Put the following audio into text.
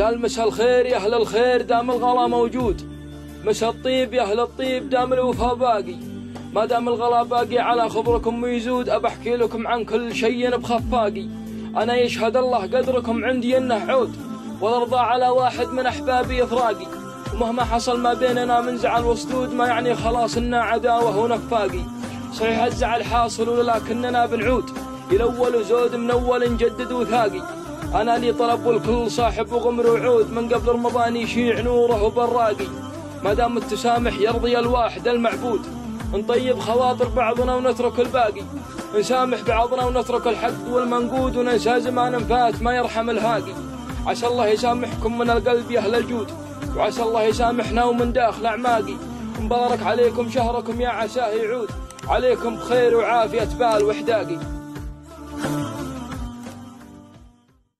قال مسا الخير يا أهل الخير دام الغلا موجود. مسا الطيب يا أهل الطيب دام الوفا باقي. ما دام الغلا باقي على خبركم ويزود أبحكي لكم عن كل شيء بخفاقي أنا يشهد الله قدركم عندي إنه عود. والأرضى على واحد من أحبابي إفراقي. ومهما حصل ما بيننا من زعل وصدود ما يعني خلاص إنا عداوة ونفاقي صحيح الزعل حاصل ولكننا بنعود. إلى أول زود من أول نجدد وثاقي. أنا لي طلب والكل صاحب وغمر وعود. من قبل رمضان يشيع نوره وبراقي. ما دام التسامح يرضي الواحد المعبود. نطيب خواطر بعضنا ونترك الباقي. نسامح بعضنا ونترك الحق والمنقود. وننسى زمان فات ما يرحم الهاقي. عسى الله يسامحكم من القلب يا أهل الجود. وعسى الله يسامحنا ومن داخل أعماقي. مبارك عليكم شهركم يا عساه يعود. عليكم بخير وعافية بال وحداقي